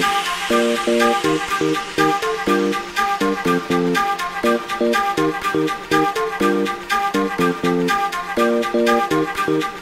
Thank you.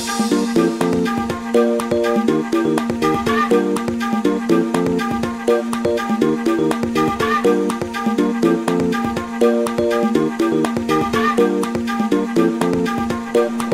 Thank you.